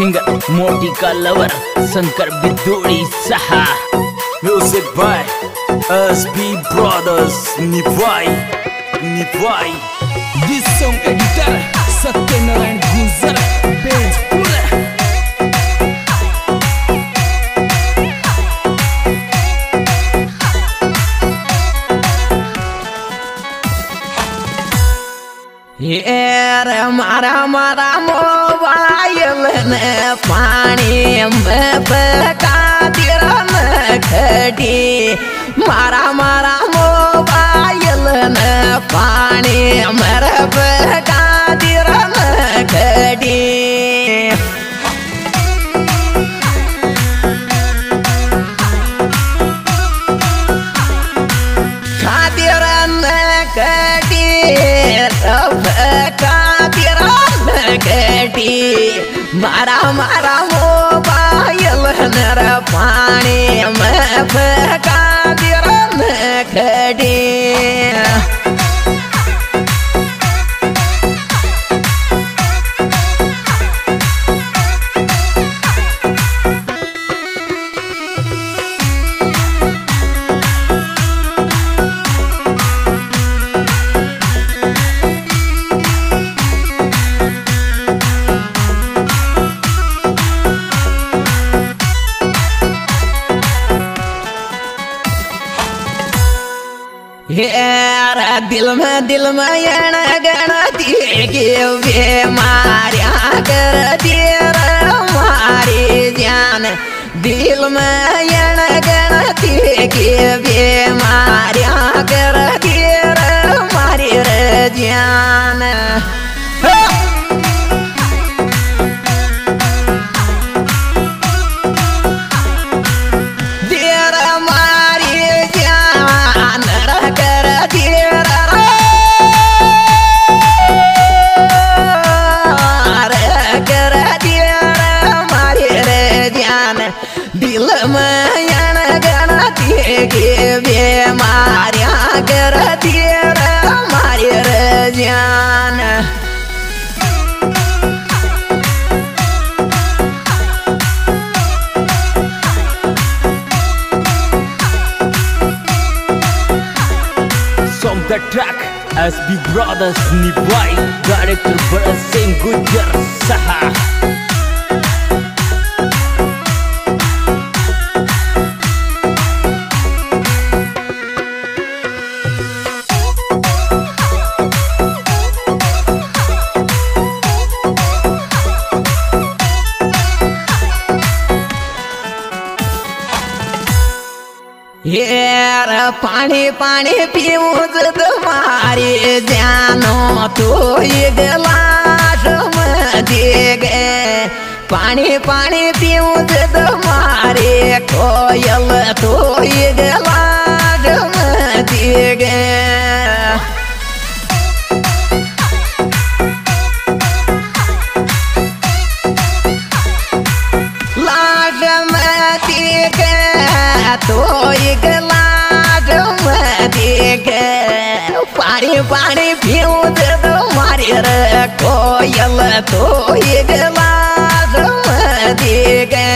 Singer मोटी का lover Shankar बिदोड़ी सहा। Music by S B brothers निपाई निपाई this song editor Satyanarayan Gujar base रे, मारा मारा, मोबाइल। पानी में बहका दिरन खड़ी मारा मारा मोबाइल न पानी मर बका दिल में दिल में यण गण दिए वे मारिया कर तेरा मारे जान दिल में यण गण दिए वे मारिया कर दिए मारे जान the track as Big Brothers Nibai Director Barasim Gujar Saha. पानी पानी पीऊँ तुम्हारी जानो तो ये गिलास में पानी पानी पीऊँ तुम्हारे कोयल तो ये गिलास में तो एक में दिखे पानी पानी पीऊँ तो मारी रे कोयल तो एक लाज में दिखे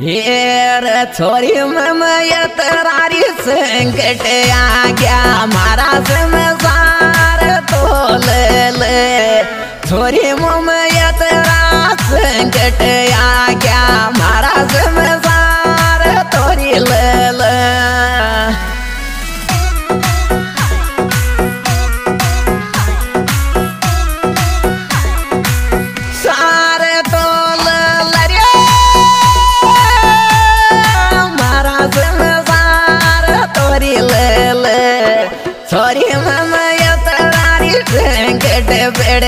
हेर छोरी में तरारी संकट आ गया, मारा संसार तो ले ले। छोरी मैं तरा संकट आ गया, मारा संसार तोरी ले।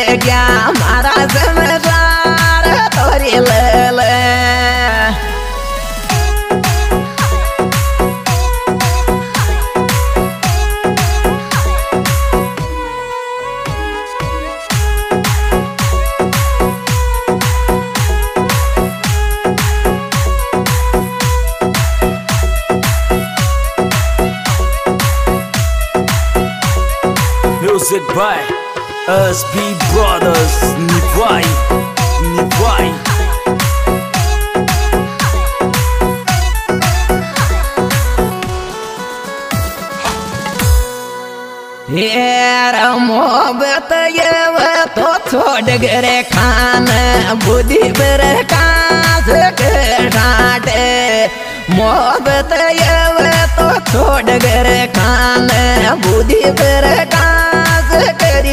तोरी ले ले छोरी मम यतरारी संकट बेड़ गया मारा जमदार तोरी ले ले Music by SB Brothers Nivai Nivai मोहब्बत ये तो छोड़ गरे खान बुद्धि पर कास के मोहब्बत ये तो छोड़ गरे खान बुद्धि पर करी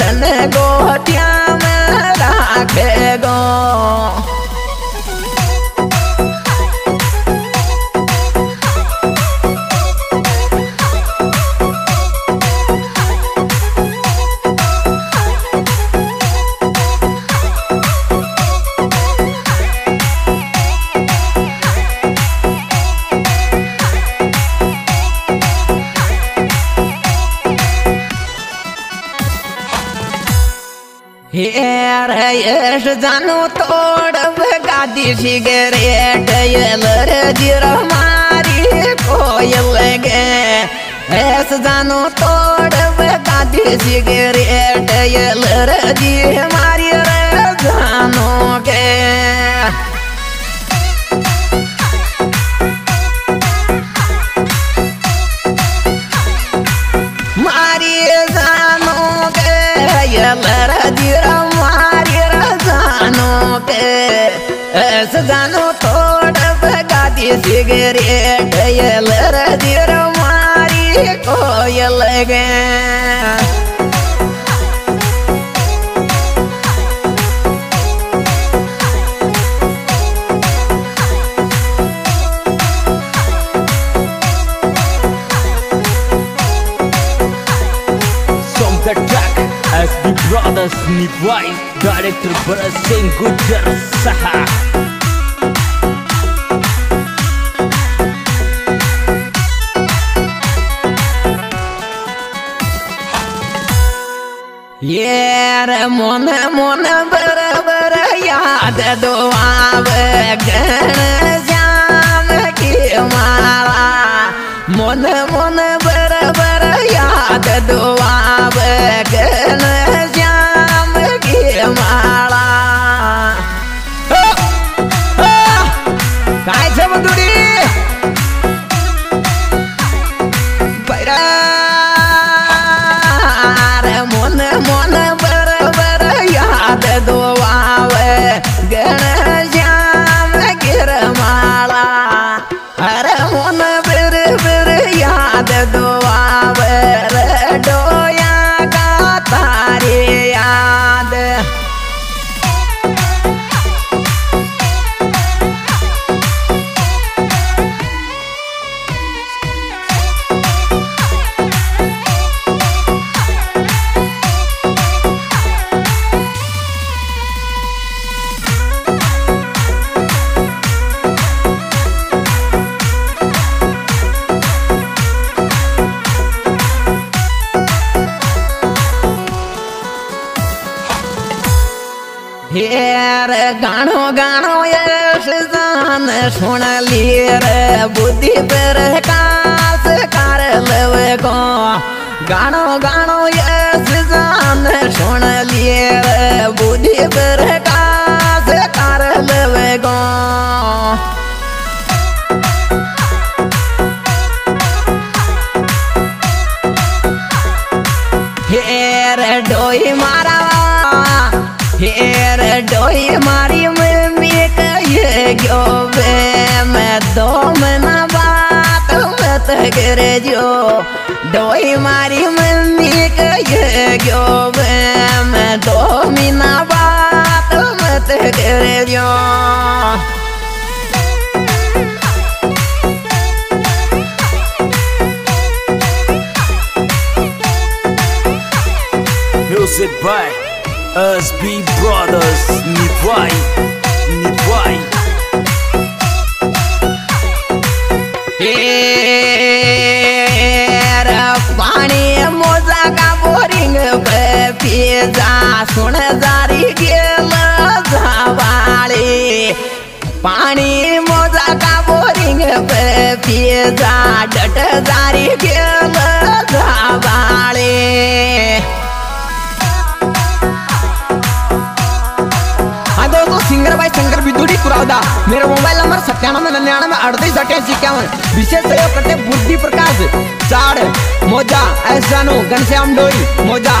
तन गोटिया में राखे यश जानो तोड़ गादी सिगरेट येलर जिर मारी कोयल गे ऐस जानो तोड़ गादी सिगरेट येलर के ऐस जानो तोड़ गादी सिगरेट यलर जिर Brothers Nivai Director Barasim Gujar Saha यार मन मन बर बर याद दो आवे गण श्याम की माला मन मन मन बेरे बर याद दो गाणो गाणो यश जान सुन लियर बुद्धि पर कास कर लवे गो गाणो गाणो यश जान सुन लियर बुद्धि पर कास कर लवे गो डोई मारा हेर डोई मारी। મત મત કરજો ડોઈ મારી મમ્મી કહી ગયો ba, મહિના વાત મત કરજો Music by SB Brothers Nidwai Nidwai पाणी मोजा का बोरिंग पे पिजा सुन जारी गेल जावाळे पानी मोजा का बोरिंग पे पिजा डट जारी गेल सिंगर भाई, शंकर बिदुड़ी कुरावदा। मेरा मोबाइल नंबर सत्तानवे निन्यानवे, अड़तीस अठाईस इक्यावन। विशेष सहयोग करते बुद्धि प्रकाश चार मोजा, ऐसा घनश्याम डोई, मोजा।